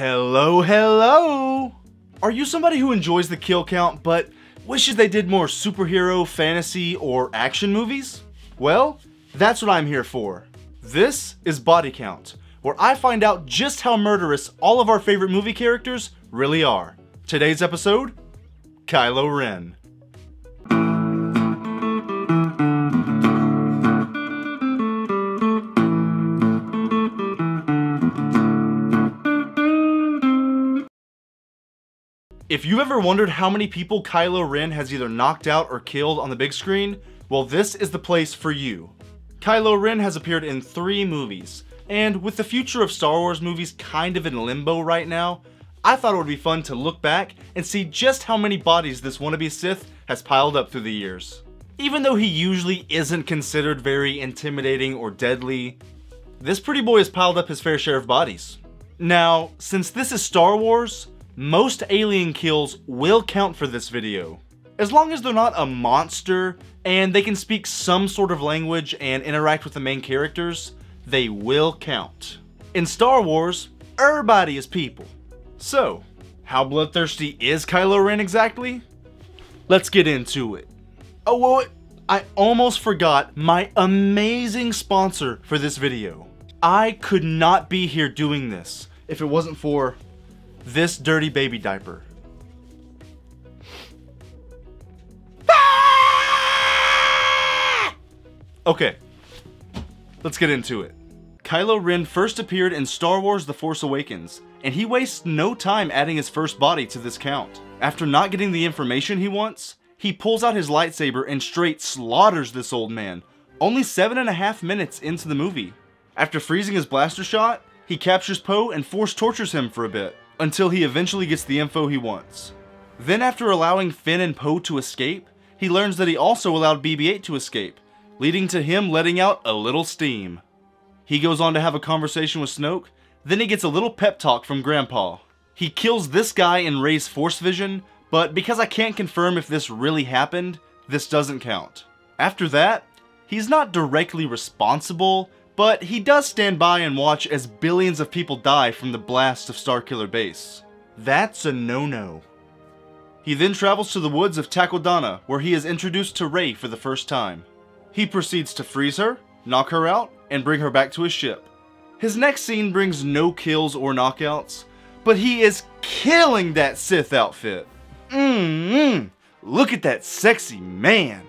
Hello, hello! Are you somebody who enjoys the kill count but wishes they did more superhero, fantasy, or action movies? Well, that's what I'm here for. This is Body Count, where I find out just how murderous all of our favorite movie characters really are. Today's episode Kylo Ren. If you've ever wondered how many people Kylo Ren has either knocked out or killed on the big screen, well this is the place for you. Kylo Ren has appeared in three movies, and with the future of Star Wars movies kind of in limbo right now, I thought it would be fun to look back and see just how many bodies this wannabe Sith has piled up through the years. Even though he usually isn't considered very intimidating or deadly, this pretty boy has piled up his fair share of bodies. Now, since this is Star Wars, most alien kills will count for this video. As long as they're not a monster and they can speak some sort of language and interact with the main characters, they will count. In Star Wars, everybody is people. So, how bloodthirsty is Kylo Ren exactly? Let's get into it. Oh, well, I almost forgot my amazing sponsor for this video. I could not be here doing this if it wasn't for this dirty baby diaper. Ah! Okay, let's get into it. Kylo Ren first appeared in Star Wars The Force Awakens, and he wastes no time adding his first body to this count. After not getting the information he wants, he pulls out his lightsaber and straight slaughters this old man, only seven and a half minutes into the movie. After freezing his blaster shot, he captures Poe and force tortures him for a bit, until he eventually gets the info he wants. Then after allowing Finn and Poe to escape, he learns that he also allowed BB-8 to escape, leading to him letting out a little steam. He goes on to have a conversation with Snoke, then he gets a little pep talk from Grandpa. He kills this guy in Rey's Force Vision, but because I can't confirm if this really happened, this doesn't count. After that, he's not directly responsible, but he does stand by and watch as billions of people die from the blast of Starkiller Base. That's a no-no. He then travels to the woods of Takodana, where he is introduced to Rey for the first time. He proceeds to freeze her, knock her out, and bring her back to his ship. His next scene brings no kills or knockouts, but he is killing that Sith outfit. Mmm, look at that sexy man.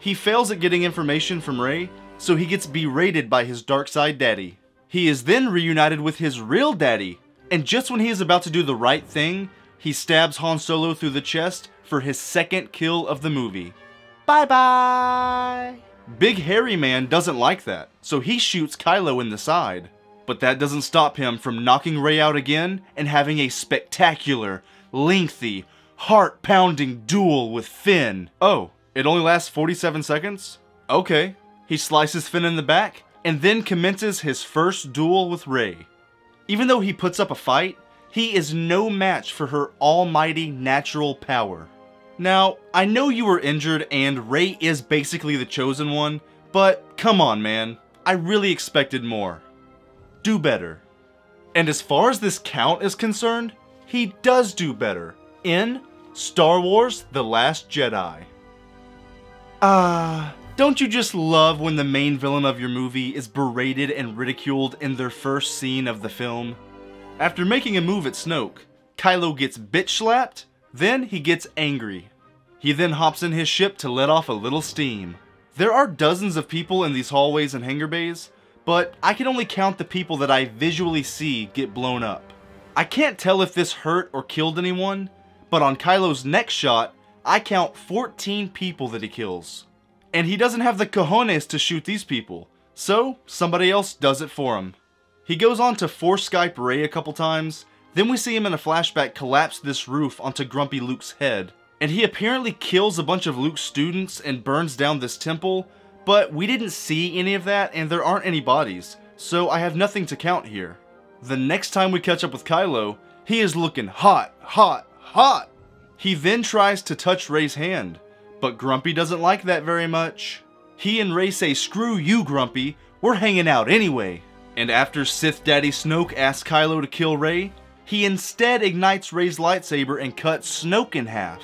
He fails at getting information from Rey, so he gets berated by his dark side daddy. He is then reunited with his real daddy, and just when he is about to do the right thing, he stabs Han Solo through the chest for his second kill of the movie. Bye bye! Big Hairy Man doesn't like that, so he shoots Kylo in the side. But that doesn't stop him from knocking Rey out again and having a spectacular, lengthy, heart-pounding duel with Finn. Oh, it only lasts 47 seconds? Okay. He slices Finn in the back, and then commences his first duel with Rey. Even though he puts up a fight, he is no match for her almighty natural power. Now, I know you were injured and Rey is basically the chosen one, but come on man, I really expected more. Do better. And as far as this count is concerned, he does do better in Star Wars The Last Jedi. Ah, uh, don't you just love when the main villain of your movie is berated and ridiculed in their first scene of the film? After making a move at Snoke, Kylo gets bitch slapped then he gets angry. He then hops in his ship to let off a little steam. There are dozens of people in these hallways and hangar bays, but I can only count the people that I visually see get blown up. I can't tell if this hurt or killed anyone, but on Kylo's next shot, I count 14 people that he kills. And he doesn't have the cojones to shoot these people, so somebody else does it for him. He goes on to force Skype Rey a couple times, then we see him in a flashback collapse this roof onto Grumpy Luke's head. And he apparently kills a bunch of Luke's students and burns down this temple, but we didn't see any of that and there aren't any bodies, so I have nothing to count here. The next time we catch up with Kylo, he is looking hot, hot, hot! He then tries to touch Rey's hand, but Grumpy doesn't like that very much. He and Rey say, screw you Grumpy, we're hanging out anyway. And after Sith Daddy Snoke asks Kylo to kill Rey, he instead ignites Rey's lightsaber and cuts Snoke in half.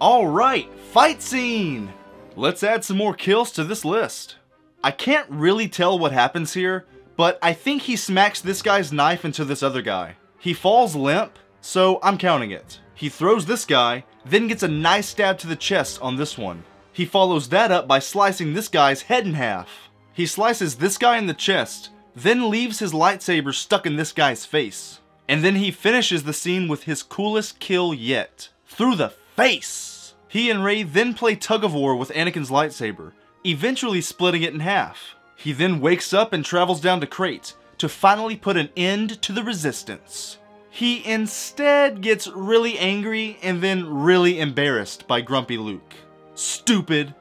Alright, fight scene! Let's add some more kills to this list. I can't really tell what happens here, but I think he smacks this guy's knife into this other guy. He falls limp, so I'm counting it. He throws this guy, then gets a nice stab to the chest on this one. He follows that up by slicing this guy's head in half. He slices this guy in the chest, then leaves his lightsaber stuck in this guy's face. And then he finishes the scene with his coolest kill yet. Through the face! He and Rey then play tug of war with Anakin's lightsaber, eventually splitting it in half. He then wakes up and travels down to Crait to finally put an end to the resistance. He instead gets really angry and then really embarrassed by Grumpy Luke. Stupid,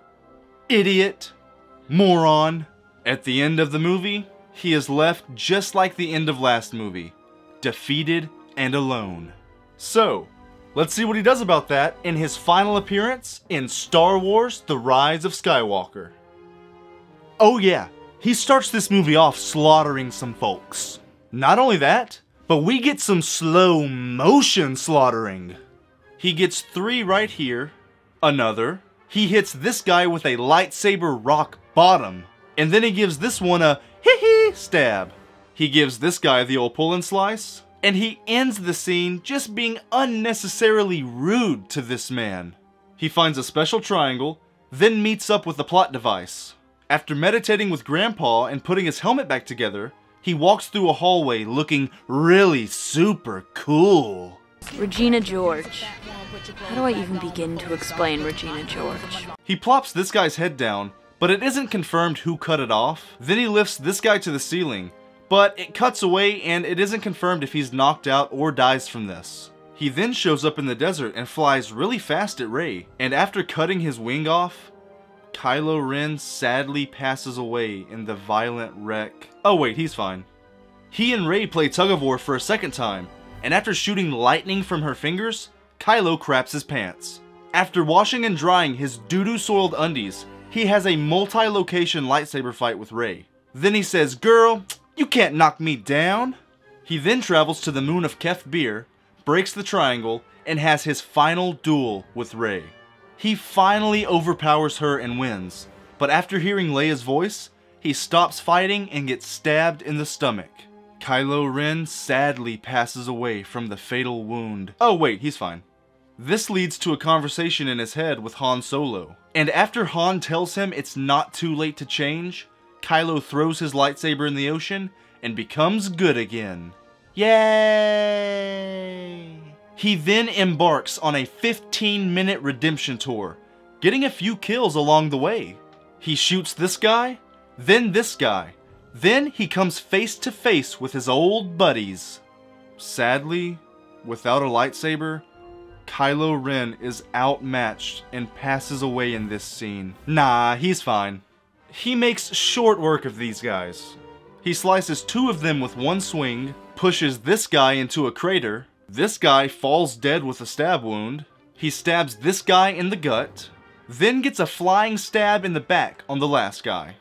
idiot, moron. At the end of the movie, he is left just like the end of last movie, defeated and alone. So, let's see what he does about that in his final appearance in Star Wars The Rise of Skywalker. Oh yeah, he starts this movie off slaughtering some folks. Not only that, but we get some slow motion slaughtering. He gets three right here, another. He hits this guy with a lightsaber rock bottom, and then he gives this one a hee hee stab. He gives this guy the old pull and slice, and he ends the scene just being unnecessarily rude to this man. He finds a special triangle, then meets up with the plot device. After meditating with Grandpa and putting his helmet back together, he walks through a hallway looking really super cool. Regina George. How do I even begin to explain Regina George? He plops this guy's head down, but it isn't confirmed who cut it off. Then he lifts this guy to the ceiling, but it cuts away and it isn't confirmed if he's knocked out or dies from this. He then shows up in the desert and flies really fast at Rey, and after cutting his wing off, Kylo Ren sadly passes away in the violent wreck. Oh wait, he's fine. He and Rey play tug of war for a second time, and after shooting lightning from her fingers, Kylo craps his pants. After washing and drying his doo-doo soiled undies, he has a multi-location lightsaber fight with Rey. Then he says, girl, you can't knock me down. He then travels to the moon of Kef breaks the triangle, and has his final duel with Rey. He finally overpowers her and wins, but after hearing Leia's voice, he stops fighting and gets stabbed in the stomach. Kylo Ren sadly passes away from the fatal wound. Oh wait, he's fine. This leads to a conversation in his head with Han Solo. And after Han tells him it's not too late to change, Kylo throws his lightsaber in the ocean and becomes good again. Yay! He then embarks on a 15 minute redemption tour, getting a few kills along the way. He shoots this guy, then this guy, then he comes face to face with his old buddies. Sadly, without a lightsaber, Kylo Ren is outmatched and passes away in this scene. Nah, he's fine. He makes short work of these guys. He slices two of them with one swing, pushes this guy into a crater, this guy falls dead with a stab wound. He stabs this guy in the gut, then gets a flying stab in the back on the last guy.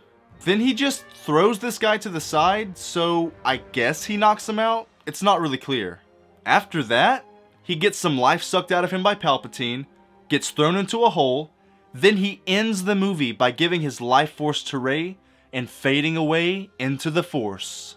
Then he just throws this guy to the side, so I guess he knocks him out? It's not really clear. After that, he gets some life sucked out of him by Palpatine, gets thrown into a hole, then he ends the movie by giving his life force to Rey and fading away into the Force.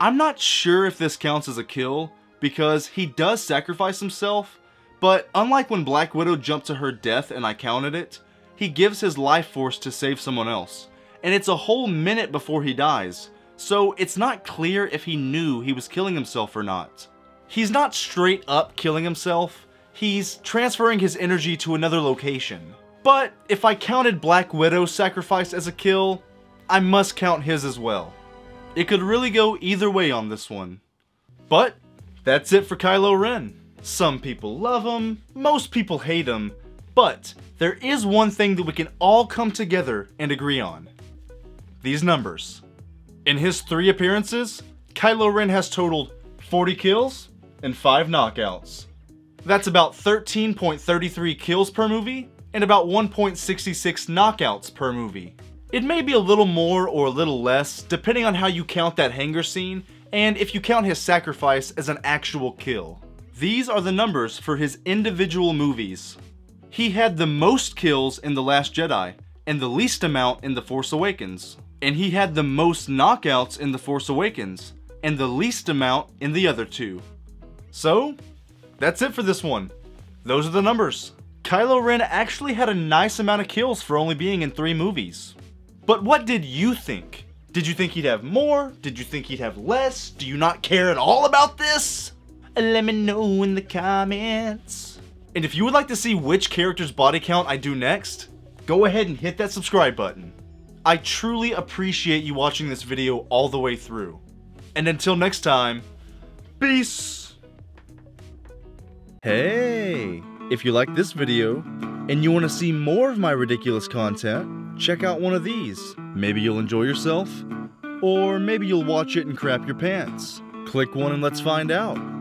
I'm not sure if this counts as a kill, because he does sacrifice himself, but unlike when Black Widow jumped to her death and I counted it, he gives his life force to save someone else, and it's a whole minute before he dies, so it's not clear if he knew he was killing himself or not. He's not straight up killing himself, he's transferring his energy to another location. But if I counted Black Widow's sacrifice as a kill, I must count his as well. It could really go either way on this one. But that's it for Kylo Ren. Some people love him, most people hate him, but there is one thing that we can all come together and agree on. These numbers. In his three appearances, Kylo Ren has totaled 40 kills and 5 knockouts. That's about 13.33 kills per movie and about 1.66 knockouts per movie. It may be a little more or a little less, depending on how you count that hangar scene and if you count his sacrifice as an actual kill. These are the numbers for his individual movies. He had the most kills in The Last Jedi, and the least amount in The Force Awakens. And he had the most knockouts in The Force Awakens, and the least amount in the other two. So, that's it for this one. Those are the numbers. Kylo Ren actually had a nice amount of kills for only being in three movies. But what did you think? Did you think he'd have more? Did you think he'd have less? Do you not care at all about this? Let me know in the comments. And if you would like to see which character's body count I do next, go ahead and hit that subscribe button. I truly appreciate you watching this video all the way through. And until next time, peace! Hey! If you like this video, and you want to see more of my ridiculous content, check out one of these. Maybe you'll enjoy yourself, or maybe you'll watch it and crap your pants. Click one and let's find out.